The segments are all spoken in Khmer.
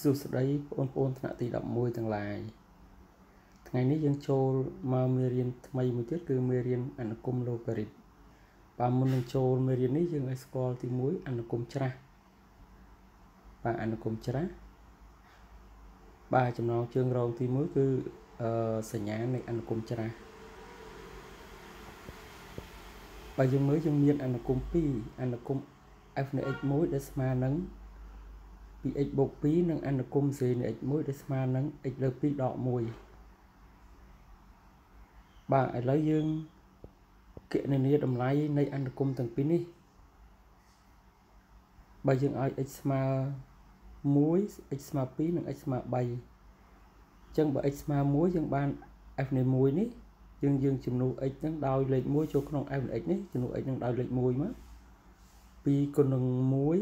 សួស្តីបងប្អូនថ្នាក់ទី11ទាំងឡាយថ្ងៃនេះយើងចូលមកមេរៀនថ្មីមួយទៀតគឺមេរៀនអនុគមឡូការីតបាទមុននឹងចូលមេរៀននេះយើងឲ្យស្គាល់ទី1អនុគមច្រាស់បាទអនុគមច្រាស់បាទចំណងជើងរងទី1គឺអឺសញ្ញានៃអនុគមច្រាស់បើយើងមើលយើងមានអនុគម2អនុគម f នៃ x1 ដែលស្មើនឹងពី x បូក2និងអនុគម z នៃ x1 ដែលស្មើនឹង x លើ2ដក1បាទឥឡូវយើងគណនាតម្លៃនៃអនុគមទាំងពីរនេះបើយើងឲ្យ x ស្មើ1 x ស្មើ2និង x ស្មើ3អញ្ចឹងបើ x ស្មើ1យើងបាន f នៃ1នេះយើងយើងចំនួន x ហ្នឹងដោយលេខ1ចូលក្នុង f នៃ x នេះចំនួន x ហ្នឹងដោយលេខ1មក2គុណនឹង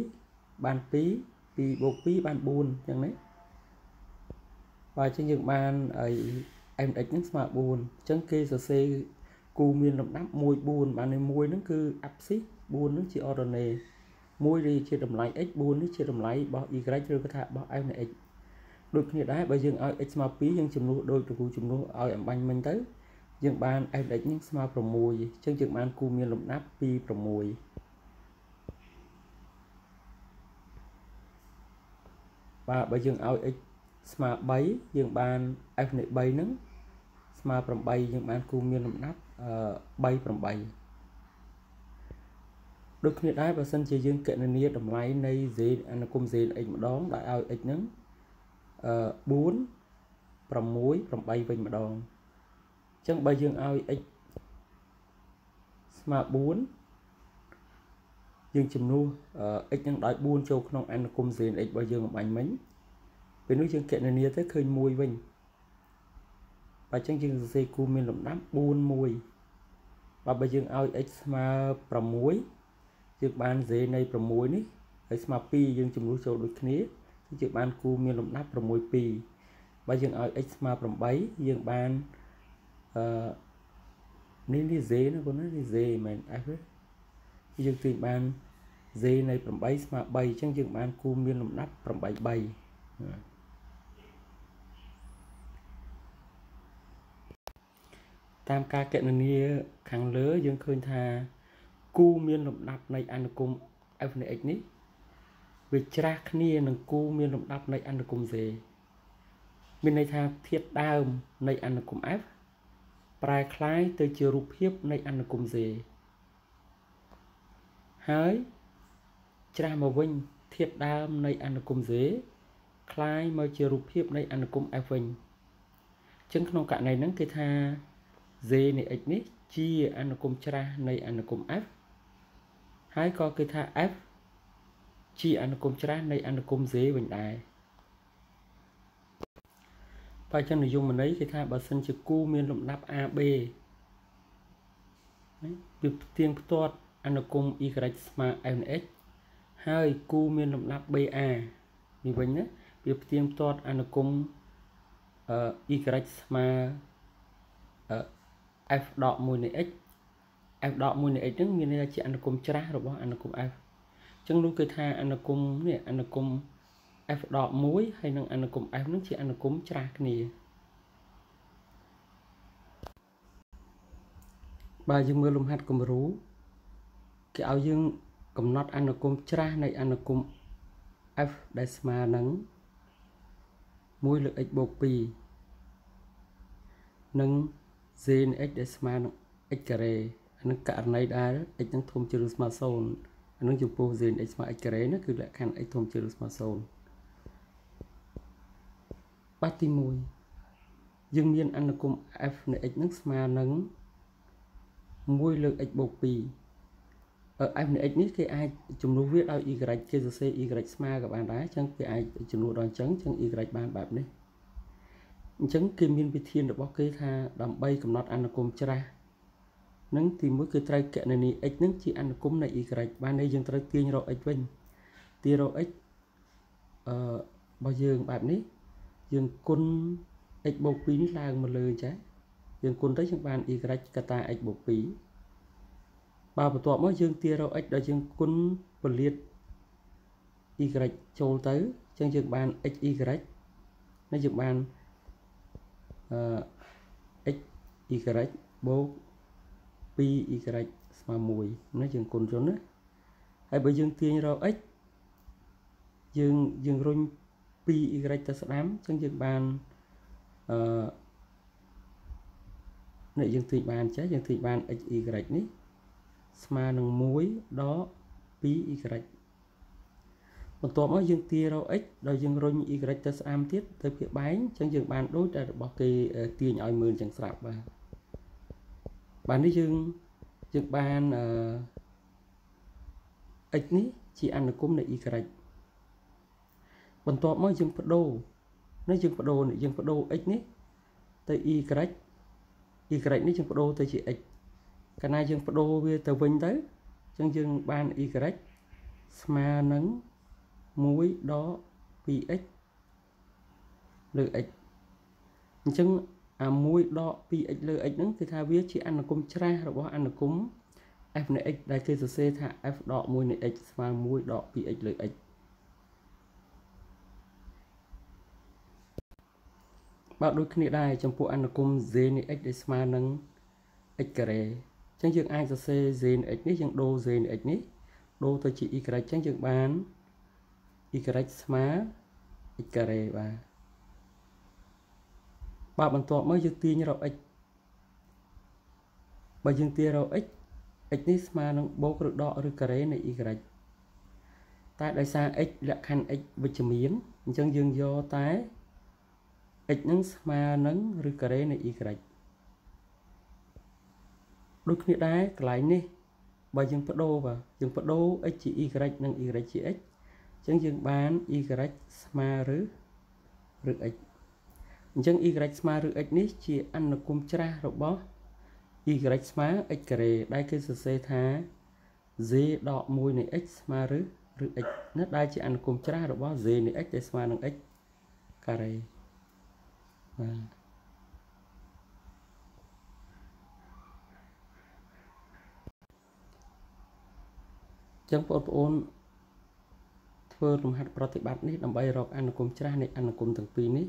1បាន2 2បូក2បាន4អញ្ចឹងណាបាទអញ្ចឹងយើងបានអី mx ហ្នឹងស្មើ4អញ្ចឹងគេសរសេរគូមានលំដាប់1 4បាននេះ1ហ្នឹងគឺ abscis 4ហ្នឹងជា ordinate 1នេះជាតម្លៃ x 4នេះជាតម្លៃរបស់ y ឬក៏ថារបស់ f នៃ x ដូចគ្នាដែរបើយើងឲ្យ x ស្មើ2យើងចំនួនដូចទៅគូចំនួនឲ្យអំបញ្ញមិញទៅយើងបាន f x ហ្នឹងស្មើ6អញ្ចឹងយើងបានគូមានលំដាប់2 6 បាទបើយើងឲ្យ x ស្មើ3យើងបាន f នៃ3ហ្នឹងស្មើ8យើងបានគូមានលំដាប់3 8ដូចគ្នាដែរបើសិនជាយើងកណនាតម្លៃនៃ z អនុគម z x ម្ដងដែលឲ្យ x ហ្នឹងអឺ4 6 8វិញម្ដងអញ្ចឹងបើយើងឲ្យ x ស្មើ4 យើងចំនួន x នឹងដោយ4ចូលក្នុងអនុគម sin x របស់យើងអំបញ្ញមិញពេលនោះយើងកណនាទៅឃើញ1វិញបើចឹងយើងសរសេរគូមានលំដាប់4 1បើបើយើងឲ្យ x ស្មើ6យើងបាន z នៃ6នេះហើយស្មើ2យើងចំនួនចូលដូចគ្នាយើងបានគូមានលំដាប់6 2បើយើងឲ្យ x ស្មើ8យើងបានអឺនេះនេះ z ណាបងណានេះ z មែន f ទេយើងទាញបាន z នៃ8ស្មើ3អញ្ចឹងយើងបានគូមានលំដាប់8 3តាមការកណនាខាងលើយើងឃើញថាគូមានលំដាប់នៃអនុគម f នៃ x នេះវាច្រាស់គ្នានឹងគូមានលំដាប់នៃអនុគម z មានន័យថាធាតុដើមនៃអនុគម f ប្រែคล้ายទៅជារូបភាពនៃអនុគម z ហើយ ច្រាស់មកវិញធាតុដើមនៃអនុគម Z คล้ายមកជារូបភាពនៃអនុគម F វិញអញ្ចឹងក្នុងករណីហ្នឹងគេថា Z នៃ X នេះជាអនុគមច្រាស់នៃអនុគម F ហើយក៏គេថា F ជាអនុគមច្រាស់នៃអនុគម Z វិញដែរបើចឹងនិយមន័យគេថាបើសិនជាគូមានលំដាប់ AB វាផ្ទៀងផ្ទាត់អនុគម y ស្មើ nx ហើយគូមានលំដាប់ ba នេះវិញណាវាផ្ទៀងផ្ទាត់អនុគមអឺ y ស្មើអឺ f ដក1នៃ x f ដក1នៃ x ហ្នឹងមានន័យថាជាអនុគមច្រាស់របស់អនុគម f អញ្ចឹងនោះគឺថាអនុគមនេះអនុគម f ដក1ហើយនិងអនុគម f ហ្នឹងជាអនុគមច្រាស់គ្នាបាទយើងមើលលំហាត់គំរូគេឲ្យយើង កំណត់អនុគមច្រាស់នៃអនុគម f ដែលស្មើនឹង1លើ x បូក2និង z នៃ x ដែលស្មើនឹង x ការ៉េអានឹងករណីដែល x នឹងធំជាងឬស្មើ0អានឹងចំពោះ z នៃ x ស្មើ x ការ៉េណាគឺលក្ខខណ្ឌ x ធំជាងឬស្មើ0បាត់ទី1យើងមានអនុគម f នៃ x នឹងស្មើនឹង1លើក x បូក2 f នៃ x នេះគេអាចជំនួសវាដោយ y គេសរសេរ y ស្មើក៏បានដែរអញ្ចឹងគេអាចជំនួសដល់អញ្ចឹងអញ្ចឹង y បានបែបនេះអញ្ចឹងគេមានវិធានរបស់គេថាដើម្បីកំណត់អនុគមច្រាស់នឹងទី1គឺត្រូវកណនី x នឹងជាអនុគមនៃ y បានន័យយើងត្រូវទាញរក x វិញទាញរក x អឺរបស់យើងបែបនេះយើងគុណ x បូក2នេះឡើងមកលើចាយើងគុណទៅយើងបាន y កតា x បូក2 បើបន្ទាប់មកយើងទាររក x ដែលយើងគុណពលាត y ចូលទៅអញ្ចឹងយើងបាន x y នេះយើងបានអឺ x y បូក 2y ស្មើ1នេះយើងគុណយន្តណាហើយបើយើងទាញរក x យើងយើងរុញ 2y ទៅស្ដាំអញ្ចឹងយើងបានអឺនេះយើងទាញបានចេះយើងទាញបាន x y នេះ ស្មើនឹង1ដក 2y បន្ទាប់មកយើងទារក x ដល់យើងរុញ y ទៅស្អាមទៀតទៅវាបែងអញ្ចឹងយើងបានដូចតែរបស់គេទាញឲ្យមើលអញ្ចឹងស្រាប់បាទបាទនេះយើងយើងបានអឺ x នេះជាអនុគមនៃ y បន្ទាប់មកយើងបដូរនេះយើងបដូរយើងបដូរ x នេះទៅ y y នេះយើងបដូរទៅជា x កាលណាយើងបដូរវាទៅវិញទៅអញ្ចឹងយើងបាន y ស្មើនឹង1ដក 2x លើ x អញ្ចឹងអា1ដក 2x លើ x ហ្នឹងគឺថាវាជាអនុគមច្រាស់របស់អនុគម f នៃ x ដែលគេសរសេរថា f ដក1នៃ x ស្មើ1ដក 2x លើ x បើដូចគ្នាដែរចំពោះអនុគម z នៃ x ដែលស្មើនឹង x ការ៉េ អញ្ចឹងយើងអាចសរសេរ z នៃ x នេះយើងដូរ z នៃ x នេះដូរទៅជា y អញ្ចឹងយើងបាន y ស្មើ x ការ៉េបាទបាទបន្ទាប់មកយើងទាញរក x បើយើងទាញរក x x នេះស្មើនឹងបូកឬដកឬការ៉េនៃ y តែដោយសារ x លក្ខខណ្ឌ x វិជ្ជមានអញ្ចឹងយើងយកតែ x នឹងស្មើនឹងឬការ៉េនៃ y ដូចគ្នាដែរកន្លែងនេះបើយើងបដូរបាទយើងបដូរ x ជា y និង y ជា x អញ្ចឹងយើងបាន y ស្មើឬឬ x អញ្ចឹង y ស្មើឬ x នេះជាអនុគមច្រាស់របស់ y ស្មើ x ការ៉េដែលគេសរសេរថា z ដក1នៃ x ស្មើឬឬ x នេះដែលជាអនុគមច្រាស់របស់ z នៃ x ដែលស្មើនឹង x ការ៉េបាទ ចឹងបងប្អូនធ្វើលំហាត់ប្រតិបត្តិនេះដើម្បីរកអនុគមច្រាស់នៃអនុគមទាំងពីរនេះ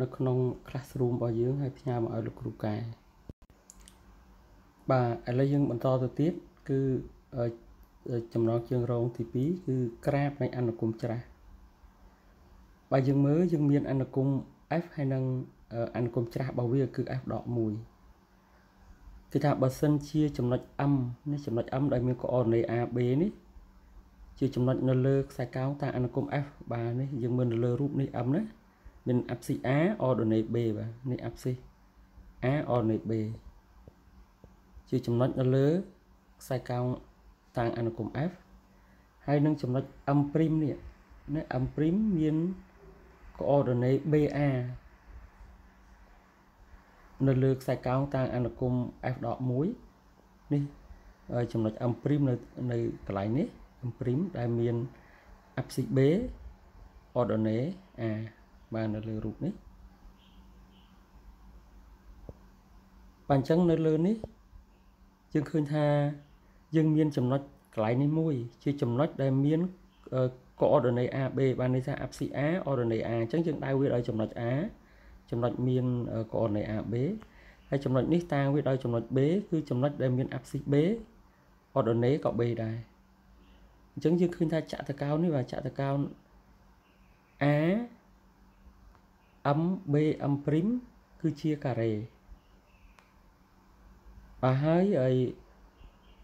នៅក្នុង classroom របស់យើងហើយផ្ញើមកឲ្យលោកគ្រូកែបាទឥឡូវយើងបន្តទៅទៀតគឺចំណងជើងរងទី2គឺក្រាបនៃអនុគមច្រាស់បើយើងមើលយើងមានអនុគម f ហើយនិងអនុគមច្រាស់របស់វាគឺ f ដក1 គឺថាបើសិនជាចំណុច m នេះចំណុច m ដែលមានកូអឺឌីណេត AB នេះជាចំណុចនៅលើខ្សែកោងតាមអនុគម F បាទនេះយើងមើលនៅលើរូបនេះ M ណាមាន abscis A ordinate B បាទនេះ abscis A ordinate B ជាចំណុចនៅលើខ្សែកោងតាមអនុគម F ហើយនឹងចំណុច M' នេះណា M' មាន coordinate BA នៅលើខ្សែកោងតាមអនុគម F ដក1នេះចំណុច M' នៅនៅកន្លែងនេះ M' ដែលមាន abscis B ordonnée A បាននៅលើរូបនេះបាទអញ្ចឹងនៅលើនេះយើងឃើញថាយើងមានចំណុចកន្លែងនេះមួយ ជាចំណុចដែលមានកូអឺឌីណេត AB បានន័យថា abscis A ordonnée A អញ្ចឹងយើងដៅវាដោយចំណុច A ចំណុចមានកូអឺឌីណេត AB ហើយចំណុចនេះតាំងវាដោយចំណុច B គឺចំណុចដែលមាន abscis B ordonnée ក៏ B ដែរអញ្ចឹងយើងឃើញថាចតុកោណនេះបាទចតុកោណ A M B M' គឺជាការ៉េបាទហើយហើយ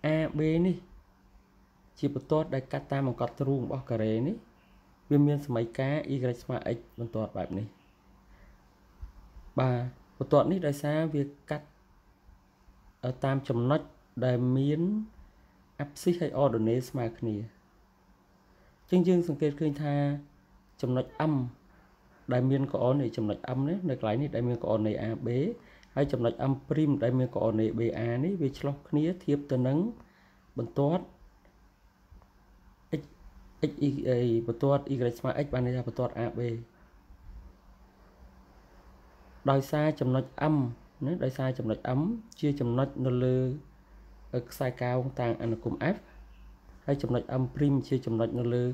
AB នេះជាបន្ទាត់ដែលកាត់តាមអង្កត់ទ្រូងរបស់ការ៉េនេះវាមានសមីការ y ស្មើ x បន្ទាត់បែបនេះ បាទបន្ទាត់នេះដោយសារវាកាត់តាមចំណុចដែលមាន abscis ហើយ ordinate ស្មើគ្នាចឹងយើងសង្កេតឃើញថាចំណុច M ដែលមានកអនៃចំណុច M នេះនៅកន្លែងនេះដែលមានកអនៃ AB ហើយចំណុច M' ដែលមានកអនៃ BA នេះវាឆ្លោះគ្នាធៀបទៅនឹងបន្ទាត់ x x y បន្ទាត់ y ស្មើ x បានន័យថាបន្ទាត់ AB ដោយសារចំណុច M ណាដោយសារចំណុច M ជាចំណុចនៅលើខ្សែកោងតាំងអនុគម F ហើយចំណុច M' ជាចំណុចនៅលើ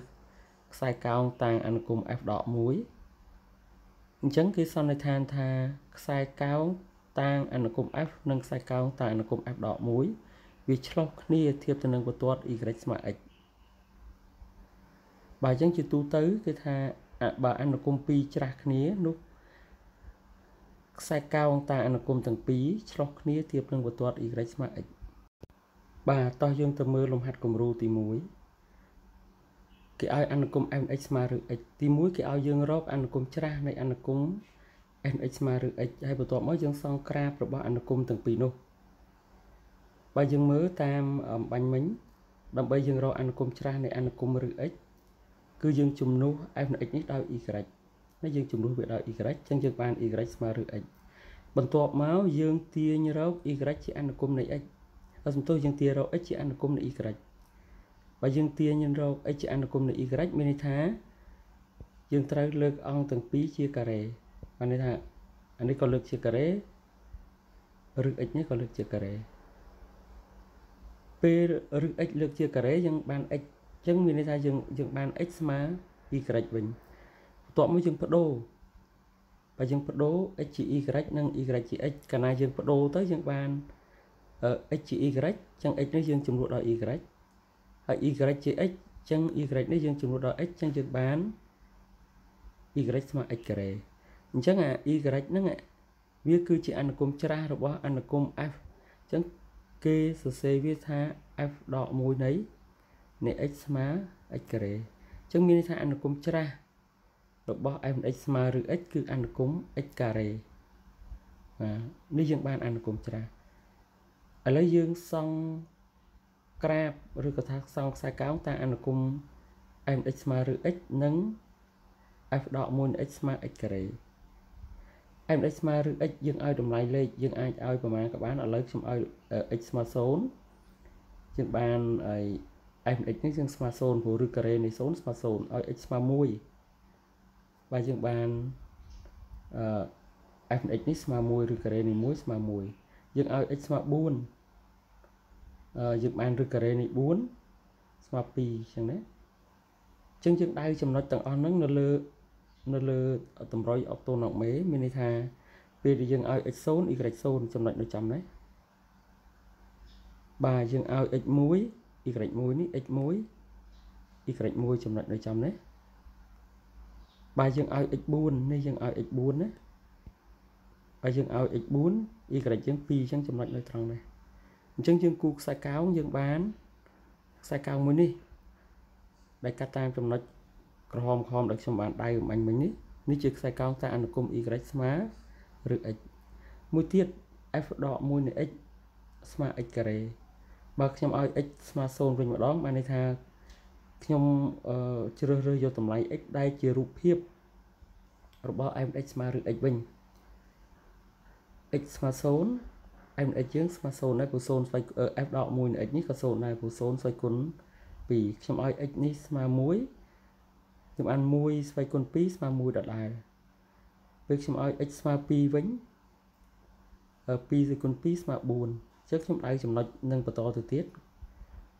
ខ្សែកោងតាំងអនុគម f ដក1អញ្ចឹងគេសន្និដ្ឋានថាខ្សែកោងតាំងអនុគម f និងខ្សែកោងតាំងអនុគម f ដក1វាឆ្លោះគ្នាធៀបទៅនឹងបន្ទាត់ y ស្មើ x បើអញ្ចឹងជាទូទៅ គឺថាបើអនុគម2ច្រាស់គ្នានោះ ខ្សែកោងតាអនុគមទាំងពីរឆ្លោះគ្នាធៀបនឹងបន្ទាត់ y ស្មើ x បាទតោះយើងទៅមើលលំហាត់គំរូទី1គេឲ្យអនុគម mx ស្មើឬ x ទី1គេឲ្យយើងរកអនុគមច្រាស់នៃអនុគម mx ស្មើឬ x ហើយបន្ទាប់មកយើងសងក្រាបរបស់អនុគមទាំងពីរនោះបើយើងមើលតាមបាញ់មិញដើម្បីយើងរកអនុគមច្រាស់នៃអនុគមឬ x គឺយើងជំនួស f នៃ x នេះដោយ y ណាយើងជំនួសវាដោយ y អញ្ចឹងយើងបាន y ស្មើឬ x បន្ទាប់មកយើងទាញរក y ជាអនុគមនៃ x ហើយសំទោសយើងទាញរក x ជាអនុគមនៃ y បើយើងទាញរក x ជាអនុគមនៃ y មានន័យថាយើងត្រូវលើកអង្គទាំងពីរជាការ៉េបានន័យថាអានេះក៏លើកជាការ៉េឬ x នេះក៏លើកជាការ៉េពេលឬ x លើកជាការ៉េយើងបាន x អញ្ចឹងមានន័យថាយើងយើងបាន x ស្មើ y វិញ បន្ទាប់មកយើងបដូរបើយើងបដូរ x ជា y និង y ជា x កាលណាយើងបដូរទៅយើងបាន x ជា y អញ្ចឹង x នេះយើងជំនួសដល់ y ហើយ y ជា x អញ្ចឹង y នេះយើងជំនួសដល់ x អញ្ចឹងយើងបាន y ស្មើ x ការ៉េអញ្ចឹងអា y ហ្នឹងវាគឺជាអនុគមច្រាស់របស់អនុគម f អញ្ចឹងគេសរសេរវាថា f ដក1នៃនៃ x ស្មើ x ការ៉េអញ្ចឹងមានន័យថាអនុគមច្រាស់ របស់ f(x) ស្មើឬ x គឺអនុគម x ការ៉េបាទនេះយើងបានអនុគមច្រាស់ឥឡូវយើងសង់ក្រាបឬក៏ថាសង់ខ្សែកោងតាមអនុគម f(x) ស្មើឬ x និង f ដក 1 x ស្មើ x ការ៉េ f(x) ស្មើឬ x យើងឲ្យតម្លៃលេខយើងអាចឲ្យប្រមាណក៏បានឥឡូវខ្ញុំឲ្យ x ស្មើ0យើងបានឲ្យ f(x) នេះយើងស្មើ0ព្រោះឬការ៉េនៃ0ស្មើ0ឲ្យ x ស្មើ1 បើយើងបានអឺ f(x) នេះស្មើ1ឬការ៉េនៃ1ស្មើ1យើងឲ្យ x ស្មើ4អឺយើងបានឬការ៉េនៃ4ស្មើ2អញ្ចឹងណាអញ្ចឹងយើងដៅចំណុចទាំងអស់ហ្នឹងនៅលើនៅលើតម្រុយអុកតូណុកមេមានន័យថាពេលដែលយើងឲ្យ x0 y0 ចំណុចនៅចំនេះបាទយើងឲ្យ x1 y1 នេះ x1 y1 ចំណុចនៅចំនេះ បើយើងឲ្យ x4 នេះយើងឲ្យ x4 ណាបើយើងឲ្យ x4 y យើង2អញ្ចឹងចំណុចនៅត្រង់នេះអញ្ចឹងយើងគូខ្សែកោងយើងបានខ្សែកោងមួយនេះដែលកាត់តាមចំណុចក្រហមខំដែលខ្ញុំបានដៅអំបញ្ញមិញនេះនេះជាខ្សែកោងតាមអនុគម y ស្មើឬ x មួយទៀត f ដក1នៃ x ស្មើ x ការ៉េបើខ្ញុំឲ្យ x ស្មើ0វិញម្ដងបានន័យថា ខ្ញុំជ្រើសរើសយកតម្លៃ x ដែលជារូបភាពរបស់ mx ស្មើឬ x វិញ x ស្មើ0 mx យើងស្មើ0ដែរព្រោះ0ស្វ័យ f ដក1នៃ x នេះក៏0ដែរព្រោះ0ស្វ័យគុណ2ខ្ញុំឲ្យ x នេះស្មើ1ខ្ញុំបាន1ស្វ័យគុណ2ស្មើ1ដដែលពេលខ្ញុំឲ្យ x ស្មើ2វិញ2ស្វ័យគុណ2ស្មើ4អញ្ចឹងខ្ញុំដៅចំណុចនឹងបន្តទៅទៀត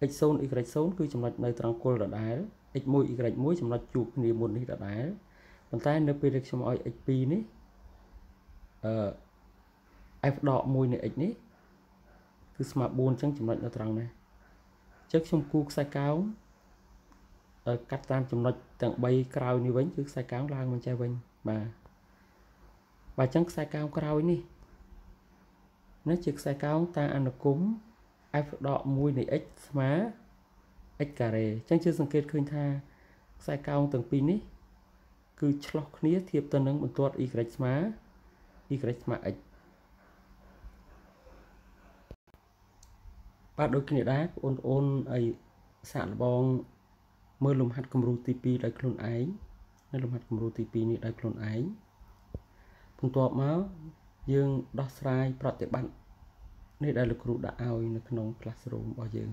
x0 y0 គឺចំណុចនៅត្រង់គល់ដដែល x1 y1 ចំណុចជួបគ្នាមុននេះដដែលប៉ុន្តែនៅពេលដែលខ្ញុំឲ្យ x2 នេះអឺ f ដក1នៃ x នេះគឺស្មើ4អញ្ចឹងចំណុចនៅត្រង់នេះអញ្ចឹងខ្ញុំគូខ្សែកោងកាត់តាមចំណុចទាំង3ក្រោយនេះវិញគឺខ្សែកោងឡើងមកចេះវិញបាទបាទអញ្ចឹងខ្សែកោងក្រោយនេះនេះជាខ្សែកោងតាមអនុគម f ដក1នៃ x ស្មើ x ការ៉េអញ្ចឹងជាសង្កេតឃើញថាខ្សែកោងទាំងពីរនេះ គឺឆ្លោះគ្នាធៀបទៅនឹងបន្ទាត់ y ស្មើ y ស្មើ x បាទដូចគ្នាដែរបងប្អូនអីសាកល្បងមើលលំហាត់គំរូទី2ដោយខ្លួនឯងនៅលំហាត់គំរូទី2នេះដោយខ្លួនឯងបន្ទាប់មកយើងដោះស្រាយប្រតិបត្តិ នេះដែលលោកគ្រូដាក់ឲ្យនៅក្នុង classroom របស់យើង